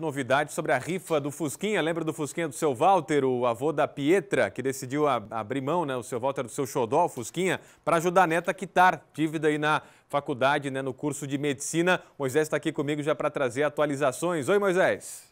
Novidade sobre a rifa do Fusquinha. Lembra do Fusquinha do seu Walter, o avô da Pietra, que decidiu abrir mão, né, o seu Walter do seu xodó, o Fusquinha, para ajudar a neta a quitar dívida aí na faculdade, né, no curso de medicina. Moisés está aqui comigo já para trazer atualizações. Oi, Moisés.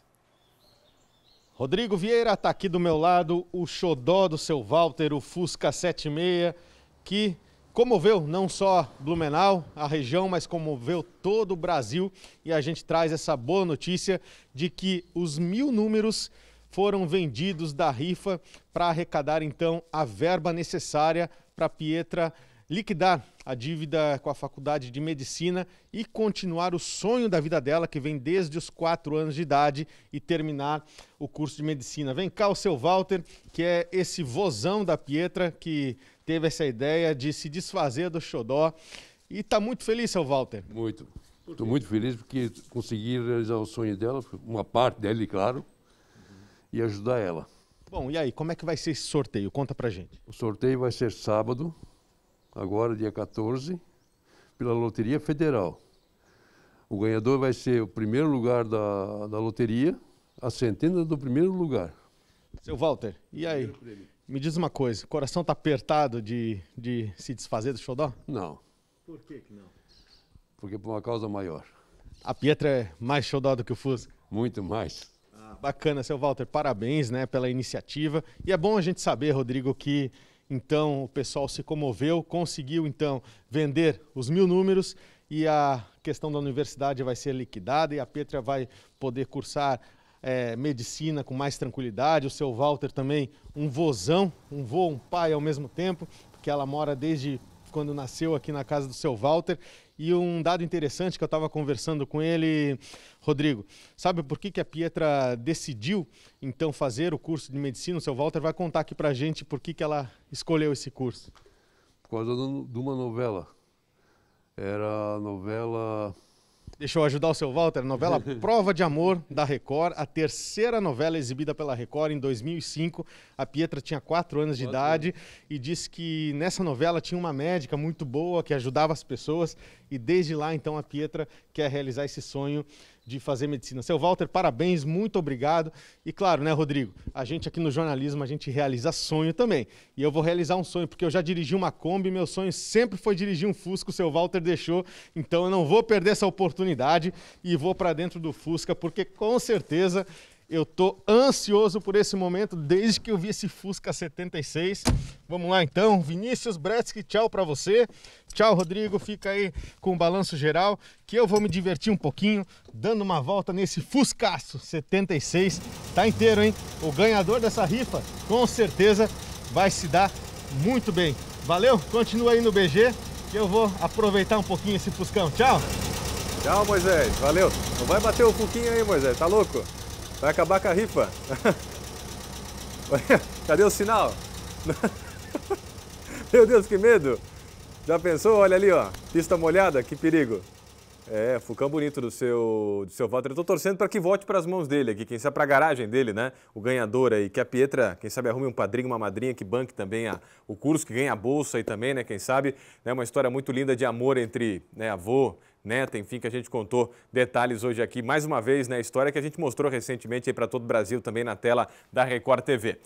Rodrigo Vieira está aqui do meu lado, o xodó do seu Walter, o Fusca 76, que comoveu não só Blumenau, a região, mas comoveu todo o Brasil. E a gente traz essa boa notícia de que os mil números foram vendidos da rifa para arrecadar então a verba necessária para Pietra liquidar a dívida com a faculdade de medicina e continuar o sonho da vida dela, que vem desde os quatro anos de idade, e terminar o curso de medicina. Vem cá o seu Walter, que é esse vozão da Pietra, que teve essa ideia de se desfazer do xodó. E está muito feliz, seu Walter? Muito. Estou muito feliz porque consegui realizar o sonho dela, uma parte dele, claro, uhum. e ajudar ela. Bom, e aí, como é que vai ser esse sorteio? Conta pra gente. O sorteio vai ser sábado, agora dia 14, pela Loteria Federal. O ganhador vai ser o primeiro lugar da, da loteria, a centena do primeiro lugar. Seu Walter, e aí? Me diz uma coisa, o coração está apertado de, de se desfazer do xodó? Não. Por que, que não? Porque por uma causa maior. A Pietra é mais xodó do que o Fusca? Muito mais. Ah, bacana, seu Walter, parabéns né, pela iniciativa. E é bom a gente saber, Rodrigo, que então o pessoal se comoveu, conseguiu então vender os mil números e a questão da universidade vai ser liquidada e a Petra vai poder cursar é, medicina com mais tranquilidade. O seu Walter também, um vozão, um vô, um pai ao mesmo tempo, porque ela mora desde quando nasceu aqui na casa do seu Walter. E um dado interessante que eu estava conversando com ele, Rodrigo, sabe por que, que a Pietra decidiu então fazer o curso de medicina? O seu Walter vai contar aqui para a gente por que, que ela escolheu esse curso. Por causa de uma novela. Era a novela Deixa eu ajudar o seu Walter. Novela Prova de Amor da Record, a terceira novela exibida pela Record em 2005. A Pietra tinha quatro anos de idade e disse que nessa novela tinha uma médica muito boa que ajudava as pessoas e desde lá então a Pietra quer realizar esse sonho de fazer medicina. Seu Walter, parabéns, muito obrigado. E claro, né, Rodrigo, a gente aqui no jornalismo, a gente realiza sonho também. E eu vou realizar um sonho, porque eu já dirigi uma Kombi, meu sonho sempre foi dirigir um Fusca, o seu Walter deixou, então eu não vou perder essa oportunidade e vou para dentro do Fusca, porque com certeza eu tô ansioso por esse momento desde que eu vi esse Fusca 76. Vamos lá então, Vinícius Bretsky, tchau para você. Tchau, Rodrigo, fica aí com o balanço geral, que eu vou me divertir um pouquinho dando uma volta nesse Fuscaço 76. Tá inteiro, hein? O ganhador dessa rifa, com certeza, vai se dar muito bem. Valeu? Continua aí no BG, que eu vou aproveitar um pouquinho esse Fuscão. Tchau! Tchau, Moisés. Valeu. Não vai bater o Fuquinho aí, Moisés. Tá louco? Vai acabar com a rifa. Cadê o sinal? Meu Deus, que medo! Já pensou? Olha ali, ó. Pista molhada, que perigo. É, Fucão bonito do seu, do seu Walter. Eu tô torcendo para que volte para as mãos dele aqui, quem sabe para a garagem dele, né? O ganhador aí, que a Pietra, quem sabe arrume um padrinho, uma madrinha que banque também a, o curso, que ganha a bolsa aí também, né? Quem sabe, né? Uma história muito linda de amor entre né, avô, neta, enfim, que a gente contou detalhes hoje aqui, mais uma vez, né? História que a gente mostrou recentemente aí para todo o Brasil também na tela da Record TV.